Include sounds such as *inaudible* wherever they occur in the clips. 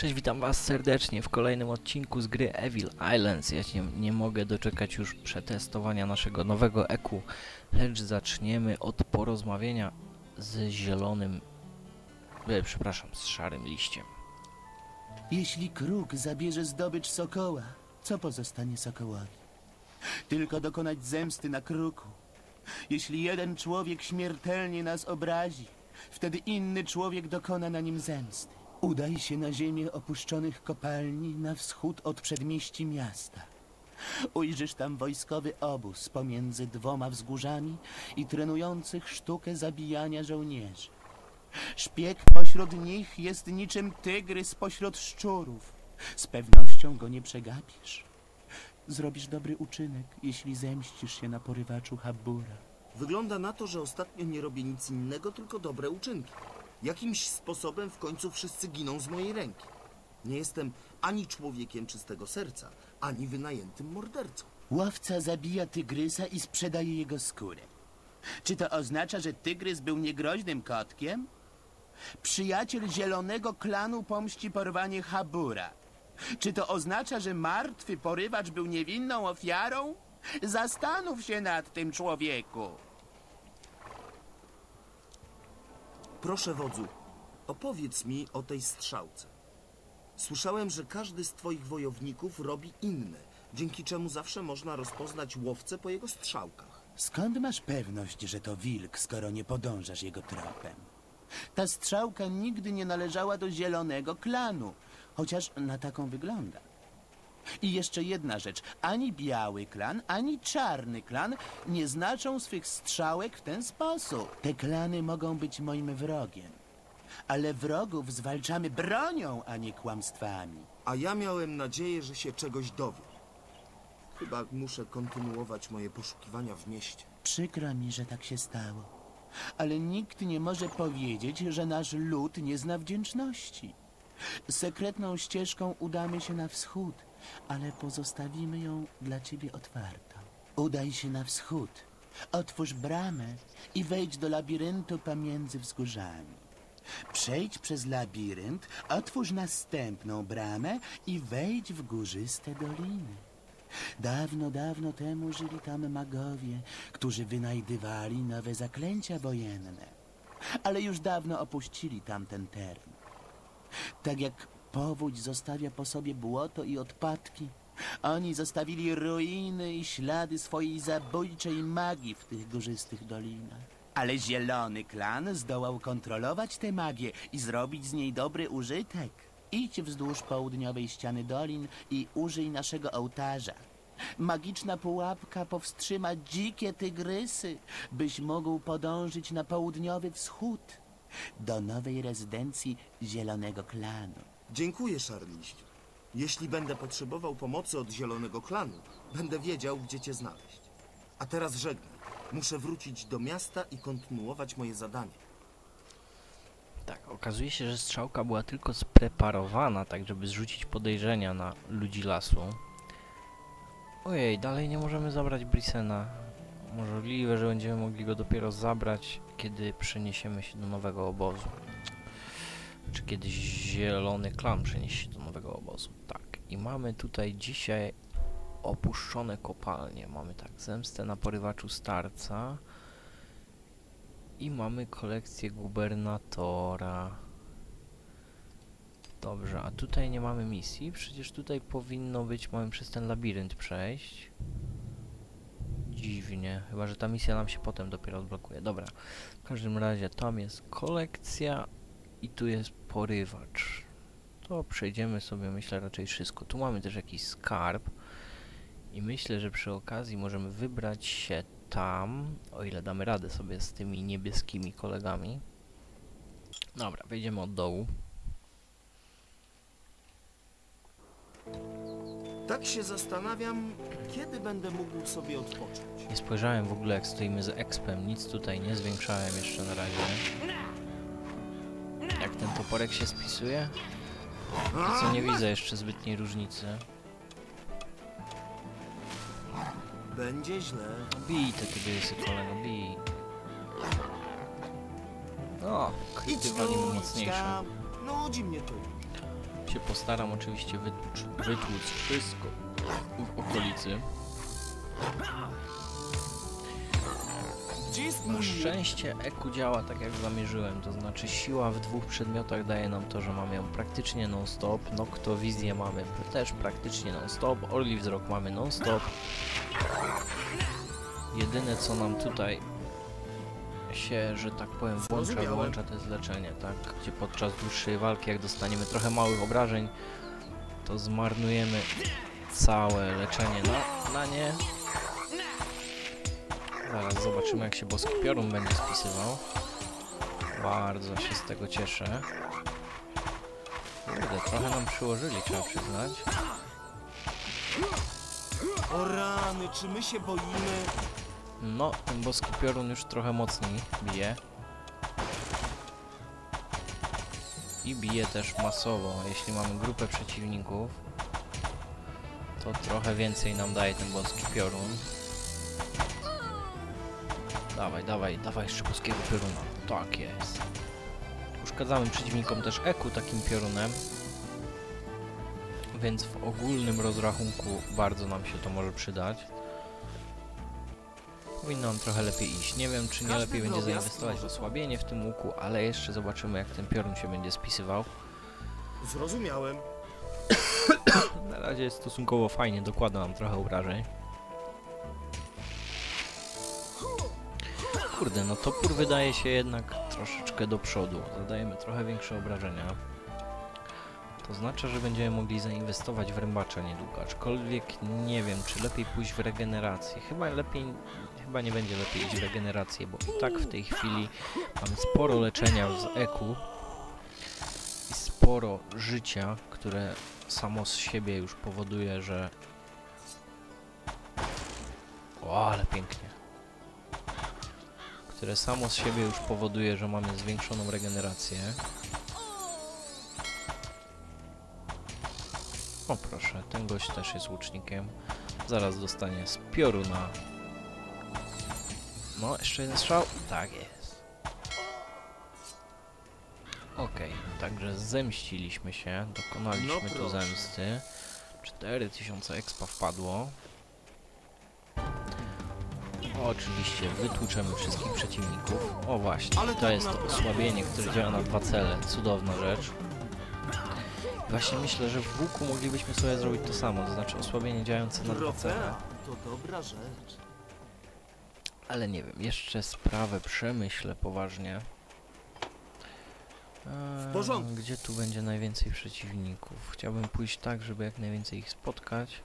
Cześć, witam was serdecznie w kolejnym odcinku z gry Evil Islands. Ja nie mogę doczekać już przetestowania naszego nowego EQ, lecz zaczniemy od porozmawienia z zielonym, e, przepraszam, z szarym liściem. Jeśli kruk zabierze zdobycz sokoła, co pozostanie sokołowi? Tylko dokonać zemsty na kruku. Jeśli jeden człowiek śmiertelnie nas obrazi, wtedy inny człowiek dokona na nim zemsty. Udaj się na ziemię opuszczonych kopalni na wschód od przedmieści miasta. Ujrzysz tam wojskowy obóz pomiędzy dwoma wzgórzami i trenujących sztukę zabijania żołnierzy. Szpieg pośród nich jest niczym tygrys pośród szczurów. Z pewnością go nie przegapisz. Zrobisz dobry uczynek, jeśli zemścisz się na porywaczu Habura. Wygląda na to, że ostatnio nie robię nic innego, tylko dobre uczynki. Jakimś sposobem w końcu wszyscy giną z mojej ręki. Nie jestem ani człowiekiem czystego serca, ani wynajętym mordercą. Łowca zabija tygrysa i sprzedaje jego skórę. Czy to oznacza, że tygrys był niegroźnym kotkiem? Przyjaciel zielonego klanu pomści porwanie Habura. Czy to oznacza, że martwy porywacz był niewinną ofiarą? Zastanów się nad tym, człowieku. Proszę wodzu, opowiedz mi o tej strzałce. Słyszałem, że każdy z twoich wojowników robi inne, dzięki czemu zawsze można rozpoznać łowcę po jego strzałkach. Skąd masz pewność, że to wilk, skoro nie podążasz jego tropem? Ta strzałka nigdy nie należała do zielonego klanu, chociaż na taką wygląda. I jeszcze jedna rzecz. Ani biały klan, ani czarny klan nie znaczą swych strzałek w ten sposób. Te klany mogą być moim wrogiem. Ale wrogów zwalczamy bronią, a nie kłamstwami. A ja miałem nadzieję, że się czegoś dowiem. Chyba muszę kontynuować moje poszukiwania w mieście. Przykro mi, że tak się stało. Ale nikt nie może powiedzieć, że nasz lud nie zna wdzięczności. Sekretną ścieżką udamy się na wschód, ale pozostawimy ją dla ciebie otwartą. Udaj się na wschód, otwórz bramę i wejdź do labiryntu pomiędzy wzgórzami. Przejdź przez labirynt, otwórz następną bramę i wejdź w górzyste doliny. Dawno, dawno temu żyli tam magowie, którzy wynajdywali nowe zaklęcia wojenne. Ale już dawno opuścili tamten teren. Tak jak powódź zostawia po sobie błoto i odpadki, oni zostawili ruiny i ślady swojej zabójczej magii w tych górzystych dolinach. Ale zielony klan zdołał kontrolować tę magię i zrobić z niej dobry użytek. Idź wzdłuż południowej ściany dolin i użyj naszego ołtarza. Magiczna pułapka powstrzyma dzikie tygrysy, byś mógł podążyć na południowy wschód do nowej rezydencji Zielonego Klanu. Dziękuję, Szarliściu. Jeśli będę potrzebował pomocy od Zielonego Klanu, będę wiedział, gdzie cię znaleźć. A teraz żegnam. Muszę wrócić do miasta i kontynuować moje zadanie. Tak, okazuje się, że strzałka była tylko spreparowana, tak żeby zrzucić podejrzenia na ludzi lasu. Ojej, dalej nie możemy zabrać Brisena. Możliwe, że będziemy mogli go dopiero zabrać, kiedy przeniesiemy się do nowego obozu. Czy kiedyś zielony klan przeniesie do nowego obozu. Tak, i mamy tutaj dzisiaj opuszczone kopalnie. Mamy tak, zemstę na porywaczu starca. I mamy kolekcję gubernatora. Dobrze, a tutaj nie mamy misji. Przecież tutaj powinno być, mamy przez ten labirynt przejść. Dziwnie, chyba że ta misja nam się potem dopiero odblokuje. Dobra, w każdym razie tam jest kolekcja i tu jest porywacz. To przejdziemy sobie, myślę, raczej wszystko. Tu mamy też jakiś skarb. I myślę, że przy okazji możemy wybrać się tam, o ile damy radę sobie z tymi niebieskimi kolegami. Dobra, wejdziemy od dołu. Tak się zastanawiam, kiedy będę mógł sobie odpocząć. Nie spojrzałem w ogóle jak stoimy z expem, nic tutaj nie zwiększałem jeszcze na razie. Jak ten toporek się spisuje? To co nie widzę jeszcze zbytniej różnicy. Będzie źle. No bij te tygrysy kolego, bij. O, kryty walimy mocniejsze. Nudzi mnie tu. się postaram oczywiście wytłuc, wytłuc wszystko w okolicy. Na szczęście EQ działa tak jak zamierzyłem, to znaczy siła w dwóch przedmiotach daje nam to, że mamy ją praktycznie non-stop, Noktowizję mamy też praktycznie non-stop, Orli Wzrok mamy non-stop. Jedyne co nam tutaj się, że tak powiem, włącza, wyłącza to jest leczenie, tak? Gdzie podczas dłuższej walki, jak dostaniemy trochę małych obrażeń, to zmarnujemy całe leczenie na, na nie. Zaraz zobaczymy jak się boski piorun będzie spisywał. Bardzo się z tego cieszę. Kurde, trochę nam przyłożyli, trzeba przyznać. O rany, czy my się boimy? No, ten boski piorun już trochę mocniej bije. I bije też masowo. Jeśli mamy grupę przeciwników, to trochę więcej nam daje ten boski piorun. Dawaj, dawaj, dawaj jeszcze boskiego pioruna. Tak jest. Uszkadzamy przeciwnikom też EQ takim piorunem. Więc w ogólnym rozrachunku bardzo nam się to może przydać. Powinno nam trochę lepiej iść. Nie wiem, czy nie Każdy lepiej będzie zainwestować w osłabienie w tym łuku, ale jeszcze zobaczymy, jak ten piorun się będzie spisywał. Zrozumiałem. *coughs* Na razie jest stosunkowo fajnie, dokłada nam trochę obrażeń. Kurde, no topór wydaje się jednak troszeczkę do przodu. Zadajemy trochę większe obrażenia. To znaczy, że będziemy mogli zainwestować w rębacza niedługo, aczkolwiek nie wiem, czy lepiej pójść w regenerację. Chyba lepiej, chyba nie będzie lepiej iść w regenerację, bo tak w tej chwili mamy sporo leczenia z EQ i sporo życia, które samo z siebie już powoduje, że... O, ale pięknie. Które samo z siebie już powoduje, że mamy zwiększoną regenerację. O proszę, ten gość też jest łucznikiem. Zaraz dostanie z pioruna. No, jeszcze jeden strzał. Tak jest. Okej, także zemściliśmy się, dokonaliśmy No tu zemsty. 4000 expa wpadło. Oczywiście wytłuczemy wszystkich przeciwników. O właśnie, Ale to tak jest to naprawdę osłabienie, które działa na dwa cele. Cudowna rzecz. Właśnie myślę, że w łuku moglibyśmy sobie zrobić to samo, to znaczy osłabienie działające na dwa cele. To dobra rzecz. Ale nie wiem, jeszcze sprawę przemyślę poważnie. Eee, porządku. Gdzie tu będzie najwięcej przeciwników? Chciałbym pójść tak, żeby jak najwięcej ich spotkać.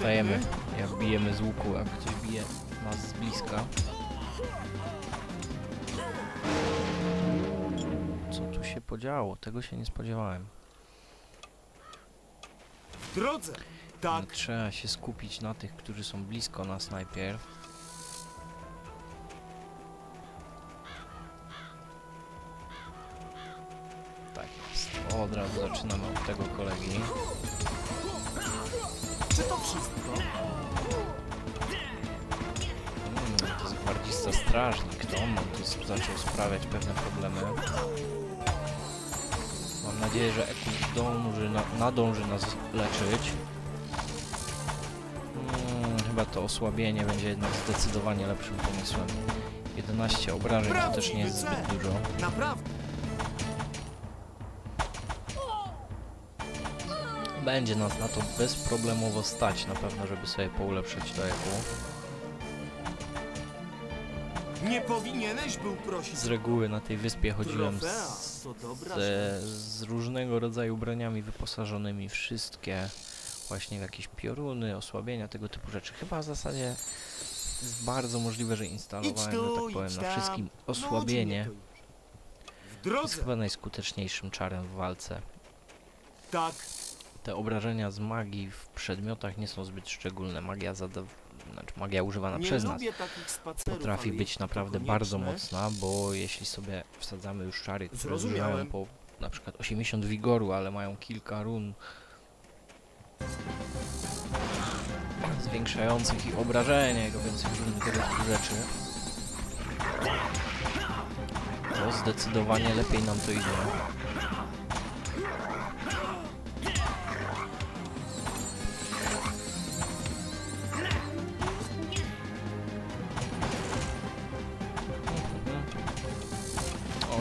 Dostajemy. Jak bijemy z łuku, jak ktoś bije nas z bliska. Co tu się podziało? Tego się nie spodziewałem. W drodze. Tak, Trzeba się skupić na tych, którzy są blisko nas najpierw. Tak jest. Od razu zaczynamy od tego kolegi. Wszystko? Mm, to jest gwardzista strażnik. To on tu zaczął sprawiać pewne problemy. Mam nadzieję, że Ekus dąży na, nadąży nas leczyć. Mm, chyba to osłabienie będzie jednak zdecydowanie lepszym pomysłem. 11 obrażeń to też nie jest zbyt dużo. Naprawdę. Będzie nas na to bezproblemowo stać na pewno, żeby sobie poulepszyć to EQ. Nie powinieneś był prosić. Z reguły na tej wyspie chodziłem z, z, z różnego rodzaju broniami wyposażonymi, wszystkie właśnie w jakieś pioruny, osłabienia, tego typu rzeczy. Chyba w zasadzie jest bardzo możliwe, że instalowałem, że tu, tak powiem, na wszystkim osłabienie. jest chyba najskuteczniejszym czarem w walce. Tak, Te obrażenia z magii w przedmiotach nie są zbyt szczególne. Magia zada... znaczy magia używana nie przez nas spacerów, potrafi być naprawdę bardzo mocna, bo jeśli sobie wsadzamy już czary, które zużywają po na przykład 80 wigoru, ale mają kilka run, zwiększających ich obrażenia, jego więcej różnych tego typu rzeczy. To zdecydowanie lepiej nam to idzie.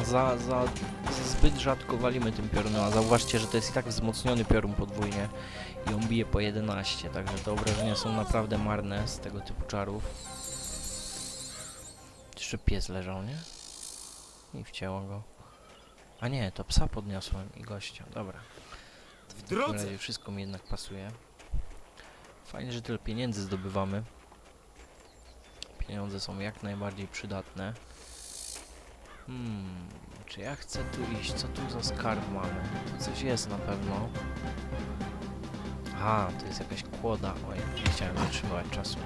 Za, za, za zbyt rzadko walimy tym piorunem, a zauważcie, że to jest i tak wzmocniony piorun podwójnie i on bije po 11, także te obrażenia są naprawdę marne z tego typu czarów. Jeszcze pies leżał, nie? I wcięło go. A nie, to psa podniosłem i gościa, dobra. W W takim drodze! razie wszystko mi jednak pasuje. Fajnie, że tyle pieniędzy zdobywamy. Pieniądze są jak najbardziej przydatne. Hmm, czy ja chcę tu iść? Co tu za skarb mamy? Tu coś jest na pewno. Aha, to jest jakaś kłoda. Oj, nie chciałem zatrzymywać czasu.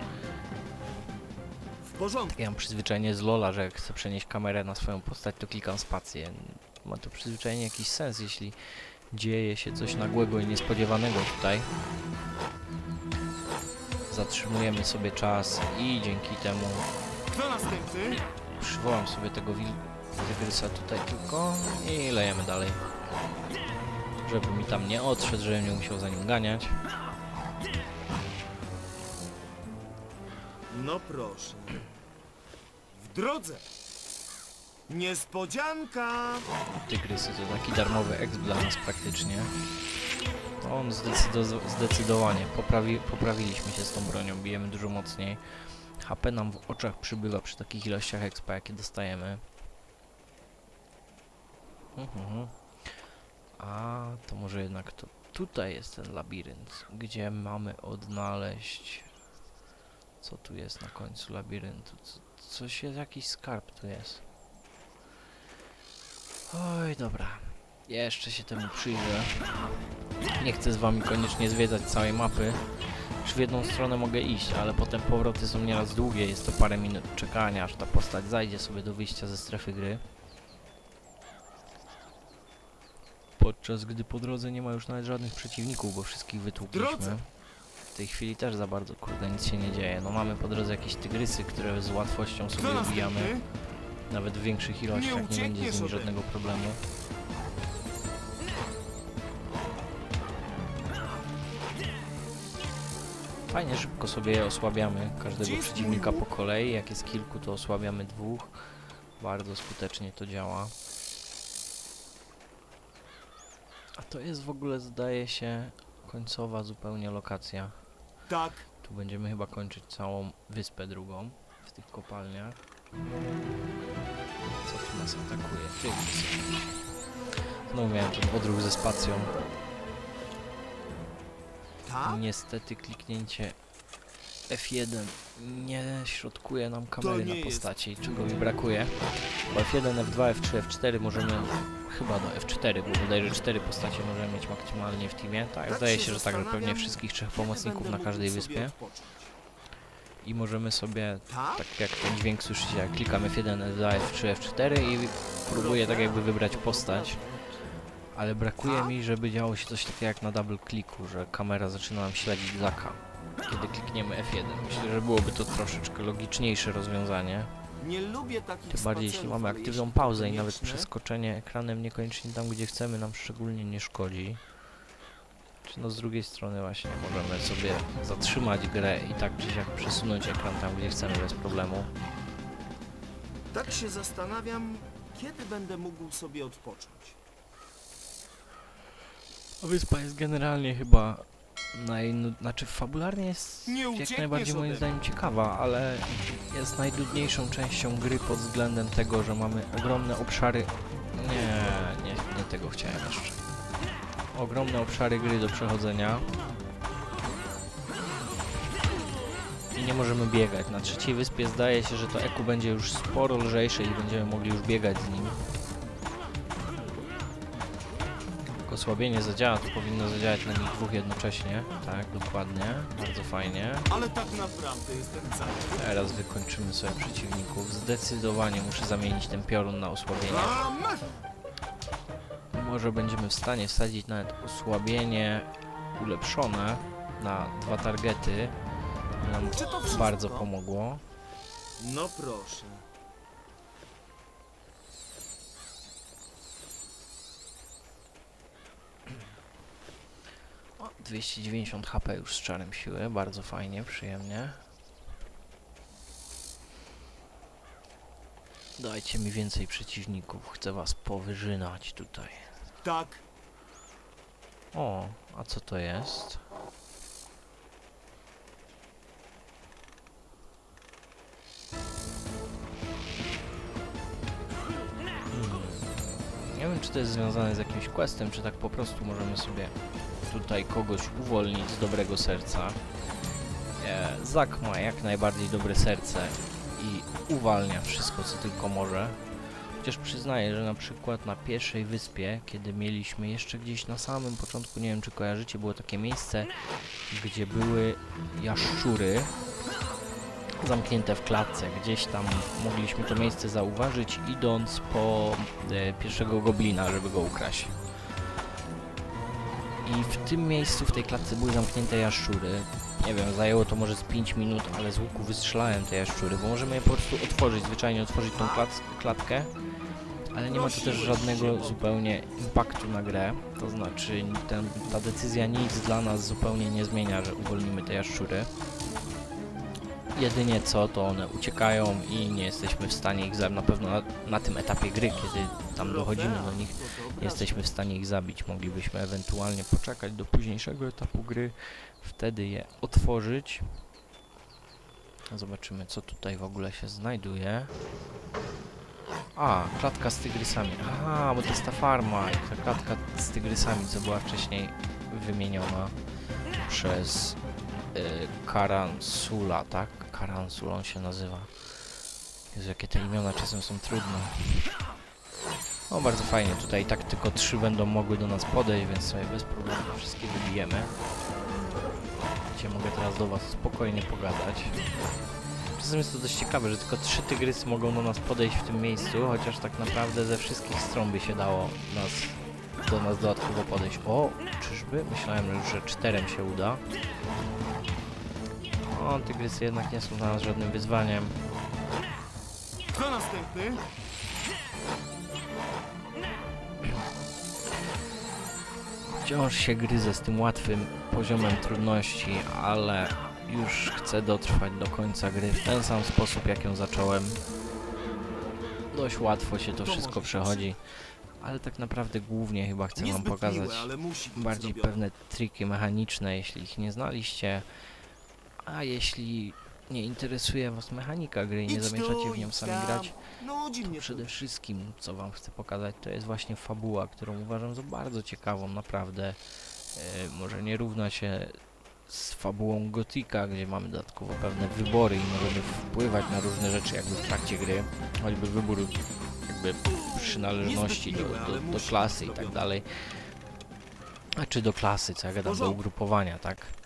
W porządku. Ja mam przyzwyczajenie z Lola, że jak chcę przenieść kamerę na swoją postać, to klikam spację. Ma to przyzwyczajenie jakiś sens, jeśli dzieje się coś nagłego i niespodziewanego tutaj. Zatrzymujemy sobie czas i dzięki temu Kto następny? Przywołam sobie tego wil wygrysa tutaj tylko i lejemy dalej. Żeby mi tam nie odszedł, żebym nie musiał za nim ganiać. No proszę. W drodze! Niespodzianka! Tygrysy to taki darmowy exp dla nas praktycznie. On zdecydo zdecydowanie poprawi poprawiliśmy się z tą bronią, bijemy dużo mocniej. HP nam w oczach przybywa przy takich ilościach expa jakie dostajemy. Mhm. A to może jednak to tutaj jest ten labirynt, gdzie mamy odnaleźć co tu jest na końcu labiryntu. Co, coś jest, jakiś skarb tu jest. Oj, dobra. Jeszcze się temu przyjrzę. Nie chcę z wami koniecznie zwiedzać całej mapy. Już w jedną stronę mogę iść, ale potem powroty są nieraz długie. Jest to parę minut czekania, aż ta postać zajdzie sobie do wyjścia ze strefy gry. Podczas gdy po drodze nie ma już nawet żadnych przeciwników, bo wszystkich wytłukliśmy. W tej chwili też za bardzo, kurde, nic się nie dzieje. No mamy po drodze jakieś tygrysy, które z łatwością sobie ubijamy. Nawet w większych ilościach nie, będzie z nimi żadnego problemu. Fajnie, szybko sobie osłabiamy każdego przeciwnika po kolei. Jak jest kilku, to osłabiamy dwóch. Bardzo skutecznie to działa. A to jest w ogóle, zdaje się, końcowa zupełnie lokacja. Tak. Tu będziemy chyba kończyć całą wyspę drugą w tych kopalniach. Co tu nas atakuje? Ty, Znowu miałem ten odruch ze spacją. Tak? Niestety kliknięcie F1 nie środkuje nam kamery na postaci, czego mi brakuje. Bo F1, F2, F3, F4 możemy chyba do F4, bo bodajże 4 postacie możemy mieć maksymalnie w teamie. Tak, Tak zdaje się że tak, że pewnie wszystkich trzech pomocników na każdej wyspie. I możemy sobie Tak? tak jak ten dźwięk słyszycie, jak klikam F1, F2, F3, F4 i próbuję tak jakby wybrać postać, ale brakuje mi, żeby działo się coś takiego jak na double clicku, że kamera zaczyna nam śledzić Zaka, kiedy klikniemy F1. Myślę, że byłoby to troszeczkę logiczniejsze rozwiązanie, Nie lubię takich tym bardziej jeśli mamy aktywną pauzę i nawet przeskoczenie ekranem niekoniecznie tam, gdzie chcemy, nam szczególnie nie szkodzi. Czy no z drugiej strony właśnie możemy sobie zatrzymać grę i tak czy siak przesunąć ekran tam, gdzie chcemy bez problemu. Tak się zastanawiam, kiedy będę mógł sobie odpocząć. Wyspa jest generalnie chyba najnud... Znaczy fabularnie jest Nie jak najbardziej moim zdaniem ciekawa, ale jest najtrudniejszą częścią gry pod względem tego, że mamy ogromne obszary... Nie, nie, nie tego chciałem jeszcze. Ogromne obszary gry do przechodzenia. I nie możemy biegać. Na trzeciej wyspie zdaje się, że to eku będzie już sporo lżejsze i będziemy mogli już biegać z nim. Osłabienie zadziała, to powinno zadziałać na nich dwóch jednocześnie. Tak, dokładnie. Bardzo fajnie. Ale tak naprawdę jestem cały. Teraz wykończymy sobie przeciwników. Zdecydowanie muszę zamienić ten piorun na osłabienie. Może będziemy w stanie wsadzić nawet osłabienie ulepszone na dwa targety, nam bardzo pomogło. No proszę. 290 HP już z czarem siły, bardzo fajnie, przyjemnie. Dajcie mi więcej przeciwników, chcę was powyżynać tutaj. Tak, O, a co to jest? Hmm. Nie wiem, czy to jest związane z jakimś questem, czy tak po prostu możemy sobie tutaj kogoś uwolnić z dobrego serca. E, Zak ma jak najbardziej dobre serce i uwalnia wszystko, co tylko może. Chociaż przyznaję, że na przykład na pierwszej wyspie, kiedy mieliśmy jeszcze gdzieś na samym początku, nie wiem czy kojarzycie, było takie miejsce, gdzie były jaszczury zamknięte w klatce. Gdzieś tam mogliśmy to miejsce zauważyć, idąc po e, pierwszego goblina, żeby go ukraść. I w tym miejscu, w tej klatce były zamknięte jaszczury. Nie wiem, zajęło to może z 5 minut, ale z łuku wystrzelałem te jaszczury, bo możemy je po prostu otworzyć, zwyczajnie otworzyć tą klac- klatkę, ale nie ma to też żadnego zupełnie impaktu na grę. To znaczy, ten, ta decyzja nic dla nas zupełnie nie zmienia, że uwolnimy te jaszczury. Jedynie co, to one uciekają i nie jesteśmy w stanie ich zabić. Na pewno na, na tym etapie gry, kiedy tam dochodzimy do nich, nie jesteśmy w stanie ich zabić. Moglibyśmy ewentualnie poczekać do późniejszego etapu gry, wtedy je otworzyć. Zobaczymy, co tutaj w ogóle się znajduje. A, klatka z tygrysami. Aha, bo to jest ta farma ta klatka z tygrysami, co była wcześniej wymieniona przez y, Karansula, tak? Karansul on się nazywa. Jezu, jakie te imiona czasem są trudne. O, bardzo fajnie. Tutaj tak tylko trzy będą mogły do nas podejść, więc sobie bez problemu wszystkie wybijemy. Gdzie mogę teraz do was spokojnie pogadać. Czasem jest to dość ciekawe, że tylko trzy tygrysy mogą do nas podejść w tym miejscu, chociaż tak naprawdę ze wszystkich stron by się dało nas, do nas dodatkowo podejść. O, czyżby? Myślałem że czterem się uda. O, tygrysy jednak nie są dla nas żadnym wyzwaniem. kto następny? Wciąż się gryzę z tym łatwym poziomem trudności, ale już chcę dotrwać do końca gry w ten sam sposób, jak ją zacząłem. Dość łatwo się to wszystko przechodzi, ale tak naprawdę głównie chyba chcę wam pokazać bardziej pewne triki mechaniczne, jeśli ich nie znaliście. A jeśli nie interesuje was mechanika gry i nie zamierzacie w nią sami grać, Nudzi to przede wszystkim, co wam chcę pokazać, to jest właśnie fabuła, którą uważam za bardzo ciekawą, naprawdę. E, może nie równa się z fabułą Gotika, gdzie mamy dodatkowo pewne wybory i możemy wpływać na różne rzeczy jakby w trakcie gry, choćby wybór jakby przynależności do, do, do klasy i tak dalej. A czy do klasy, co ja gadam, do ugrupowania, tak?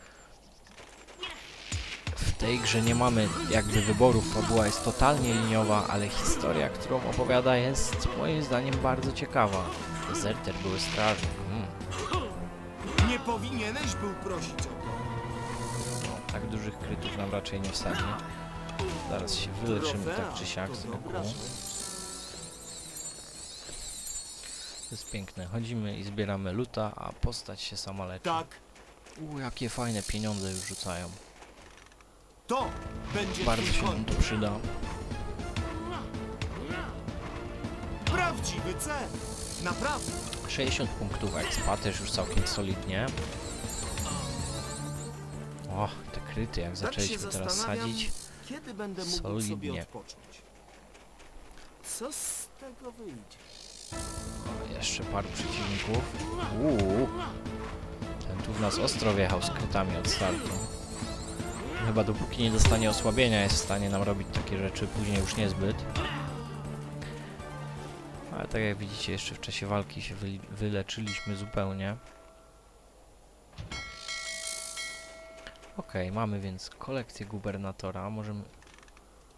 W tej grze nie mamy jakby wyborów, fabuła jest totalnie liniowa, ale historia, którą opowiada jest moim zdaniem bardzo ciekawa. Dezerter były strażnik. Mm. Nie powinieneś był prosić o to. No, tak dużych krytów nam raczej nie wsadzi. Zaraz się wyleczymy tak czy siak z wyobraźmy. To jest piękne. Chodzimy i zbieramy luta, a postać się sama leczy. Tak, U, jakie fajne pieniądze już rzucają. To będzie Bardzo się nam to przyda. Prawdziwy cel. Naprawdę. 60 punktów expa, też już całkiem solidnie. O, te kryty, jak Tak zaczęliśmy teraz sadzić. Kiedy będę mógł sobie Solidnie. odpocząć? Co z tego wyjdzie? O, jeszcze paru przeciwników. Uuu. Ten tu w nas ostro wjechał z krytami od startu. Chyba dopóki nie dostanie osłabienia jest w stanie nam robić takie rzeczy, później już niezbyt. Ale tak jak widzicie, jeszcze w czasie walki się wyleczyliśmy zupełnie. Okej, mamy więc kolekcję gubernatora. Możemy...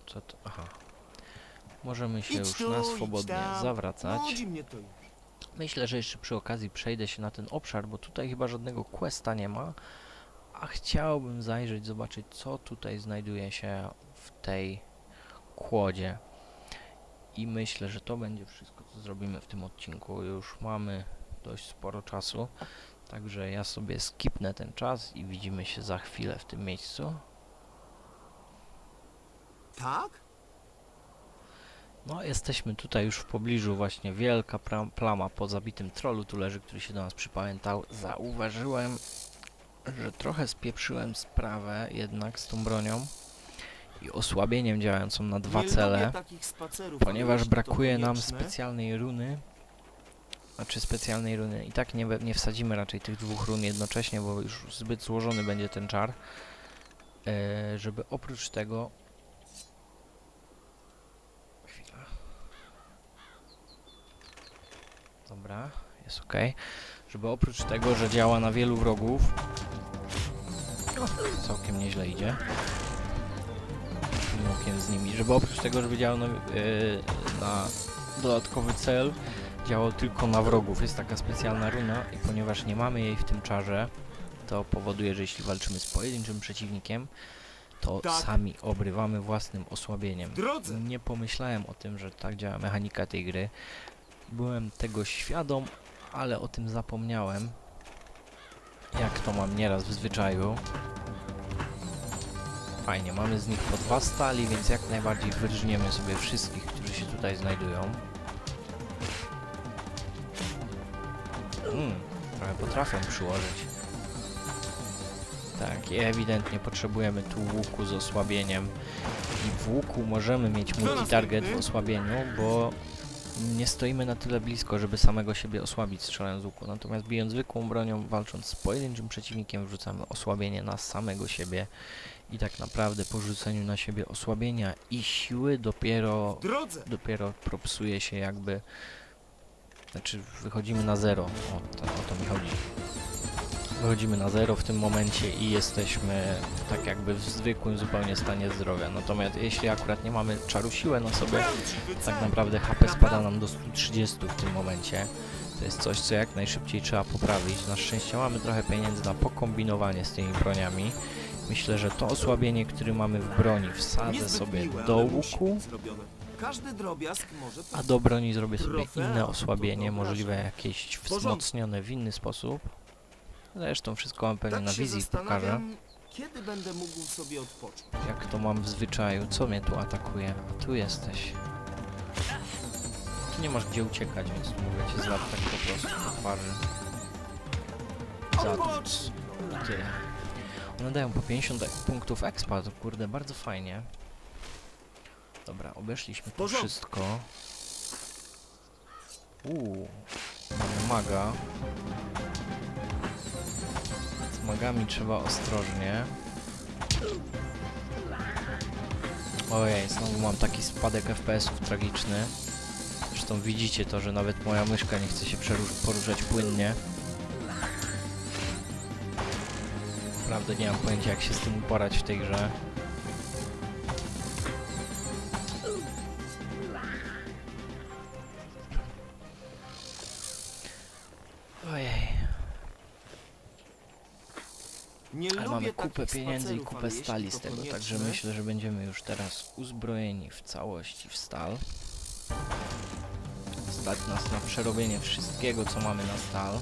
Co to? Aha. Możemy się już na swobodnie zawracać. Myślę, że jeszcze przy okazji przejdę się na ten obszar, bo tutaj chyba żadnego questa nie ma, A chciałbym zajrzeć, zobaczyć co tutaj znajduje się w tej kłodzie. I myślę, że to będzie wszystko, co zrobimy w tym odcinku. Już mamy dość sporo czasu, także ja sobie skipnę ten czas i widzimy się za chwilę w tym miejscu. Tak? No, jesteśmy tutaj już w pobliżu, właśnie wielka plama po zabitym trollu tu leży, który się do nas przypamiętał. Zauważyłem, że trochę spieprzyłem sprawę jednak z tą bronią i osłabieniem działającą na dwa cele. Ponieważ brakuje nam specjalnej runy, znaczy specjalnej runy, i tak nie, nie wsadzimy raczej tych dwóch run jednocześnie, bo już zbyt złożony będzie ten czar, e, żeby oprócz tego... Chwila. Dobra, jest ok. Żeby oprócz tego, że działa na wielu wrogów, całkiem nieźle idzie, łukiem z nimi, żeby oprócz tego, żeby działał na, e, na dodatkowy cel, działał tylko na wrogów. Jest taka specjalna runa i ponieważ nie mamy jej w tym czarze, to powoduje, że jeśli walczymy z pojedynczym przeciwnikiem, to Tak. sami obrywamy własnym osłabieniem. Drodze! Nie pomyślałem o tym, że tak działa mechanika tej gry. Byłem tego świadom, ale o tym zapomniałem. Jak to mam nieraz w zwyczaju. Fajnie, mamy z nich po dwa stali, więc jak najbardziej wyrżniemy sobie wszystkich, którzy się tutaj znajdują. Mm, trochę potrafię przyłożyć. Tak, ewidentnie potrzebujemy tu łuku z osłabieniem. I w łuku możemy mieć multi-target w osłabieniu, bo nie stoimy na tyle blisko, żeby samego siebie osłabić strzelając z łuku. Natomiast bijąc zwykłą bronią, walcząc z pojedynczym przeciwnikiem, wrzucamy osłabienie na samego siebie. I tak naprawdę po rzuceniu na siebie osłabienia i siły dopiero dopiero propsuje się jakby znaczy wychodzimy na zero o to, o to mi chodzi wychodzimy na zero w tym momencie i jesteśmy tak jakby w zwykłym zupełnie stanie zdrowia. Natomiast jeśli akurat nie mamy czaru siłę na sobie tak naprawdę HP spada nam do 130 w tym momencie. To jest coś co jak najszybciej trzeba poprawić. Na szczęście mamy trochę pieniędzy na pokombinowanie z tymi broniami. Myślę, że to osłabienie, które mamy w broni, wsadzę sobie do łuku, a do broni zrobię sobie inne osłabienie, możliwe jakieś wzmocnione w inny sposób. Zresztą wszystko wam pewnie tak na wizji pokażę, kiedy będę mógł sobie odpocząć. jak to mam w zwyczaju. Co mnie tu atakuje? Tu jesteś. Tu nie masz gdzie uciekać, więc mogę cię złapać po prostu po twarzy. Za to. Odpocznij! Tyle. One dają po 50 punktów expa, to kurde, bardzo fajnie. Dobra, obeszliśmy to wszystko. Uuu, mamy maga. Magami trzeba ostrożnie. Ojej, znowu mam taki spadek FPS-ów tragiczny. Zresztą widzicie to, że nawet moja myszka nie chce się poruszać płynnie. Naprawdę nie mam pojęcia jak się z tym uporać w tej grze. Nie ale mamy kupę pieniędzy i kupę stali z tego, także myślę, że będziemy już teraz uzbrojeni w całości w stal. Stać nas na przerobienie wszystkiego, co mamy na stal.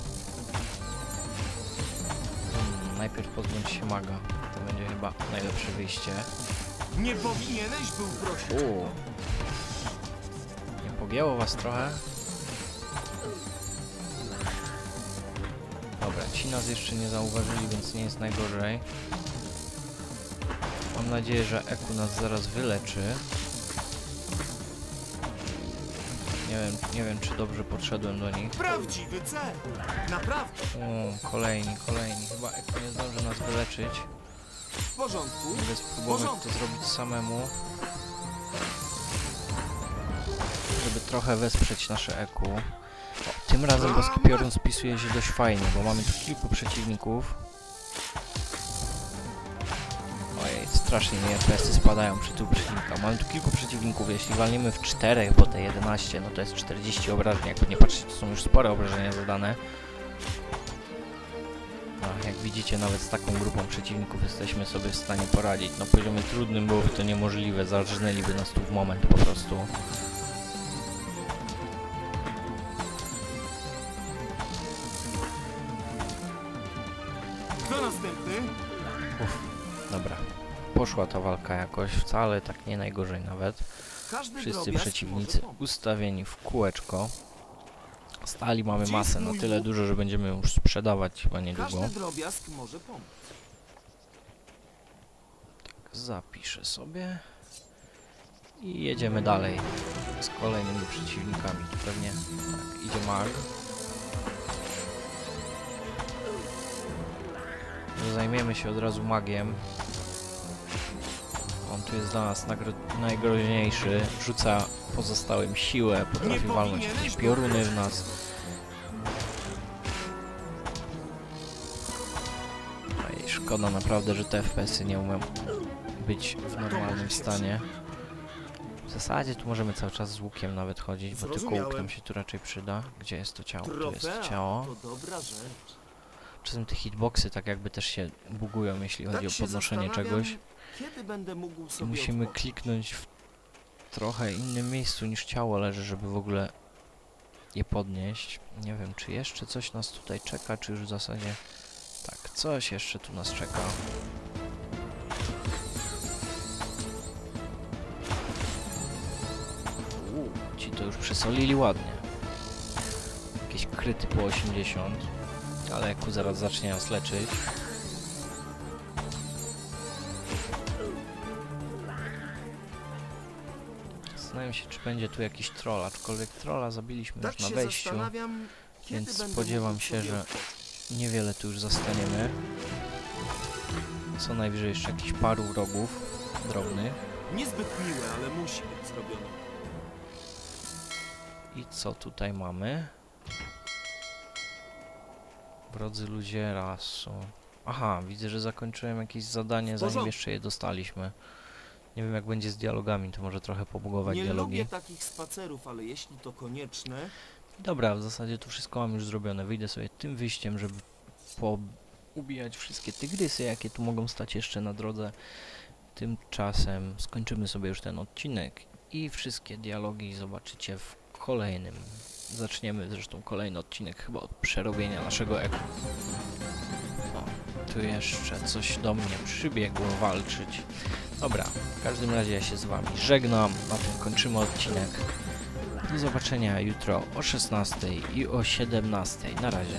Hmm, najpierw pozbądź się maga. To będzie chyba najlepsze wyjście. Nie powinieneś był prosić. U. Nie pogięło was trochę? Nas jeszcze nie zauważyli, więc nie jest najgorzej. Mam nadzieję, że Eku nas zaraz wyleczy. Nie wiem, nie wiem czy dobrze podszedłem do nich. Prawdziwy cel! Naprawdę! O, kolejni, kolejni. Chyba Eku nie zdąży nas wyleczyć. W porządku? Mogę spróbować to zrobić samemu. Żeby trochę wesprzeć nasze EQ. Tym razem boski piorun spisuje się dość fajnie, bo mamy tu kilku przeciwników. Ojej, strasznie mi FPS-y spadają przy tu przeciwnika. Mamy tu kilku przeciwników, jeśli walniemy w 4 po te 11, no to jest 40 obrażeń. Jakby nie patrzeć, to są już spore obrażenia zadane. No, jak widzicie, nawet z taką grupą przeciwników jesteśmy sobie w stanie poradzić. Na poziomie trudnym byłoby to niemożliwe, zarżnęliby nas tu w moment po prostu. Poszła ta walka jakoś, wcale tak nie najgorzej nawet. Wszyscy przeciwnicy ustawieni w kółeczko. Stali mamy masę na tyle dużo, że będziemy już sprzedawać chyba niedługo. Pomóc. Zapiszę sobie. I jedziemy dalej z kolejnymi przeciwnikami. Pewnie tak, idzie mag. Zajmiemy się od razu magiem. Tu jest dla nas najgroźniejszy. Rzuca pozostałym siłę, potrafi walnąć jakieś pioruny w nas. Ej, szkoda naprawdę, że te FPS-y nie umiem być w normalnym stanie. W zasadzie tu możemy cały czas z łukiem nawet chodzić, bo tylko łuk nam się tu raczej przyda. Gdzie jest to ciało? Tu jest ciało. Czasem te hitboxy tak jakby też się bugują, jeśli chodzi Tak o podnoszenie czegoś. Musimy odpocząć? kliknąć w trochę innym miejscu niż ciało leży, żeby w ogóle je podnieść. Nie wiem, czy jeszcze coś nas tutaj czeka, czy już w zasadzie... Tak, coś jeszcze tu nas czeka. Uuu, ci to już przysolili ładnie. Jakieś kryty po 80. Ale Ku zaraz zacznie nas leczyć. Zastanawiam się, czy będzie tu jakiś troll, aczkolwiek trolla zabiliśmy Tak już na wejściu. więc spodziewam się, że-. Niewiele tu już zastaniemy. Co najwyżej jeszcze jakichś paru wrogów drobnych. Niezbyt miłe, ale musi być zrobione. I co tutaj mamy? Wrodzy ludzie rasu. Aha, widzę, że zakończyłem jakieś zadanie, zanim jeszcze je dostaliśmy. Nie wiem jak będzie z dialogami, to może trochę pobugować Nie dialogi. lubię takich spacerów, ale jeśli to konieczne, Dobra, w zasadzie tu wszystko mam już zrobione. Wyjdę sobie tym wyjściem, żeby poubijać wszystkie tygrysy, jakie tu mogą stać jeszcze na drodze. Tymczasem skończymy sobie już ten odcinek i wszystkie dialogi zobaczycie w kolejnym. Zaczniemy zresztą kolejny odcinek chyba od przerobienia naszego eku. O, tu jeszcze coś do mnie przybiegło walczyć. Dobra, w każdym razie ja się z wami żegnam. Na tym kończymy odcinek. Do zobaczenia jutro o 16 i o 17. Na razie.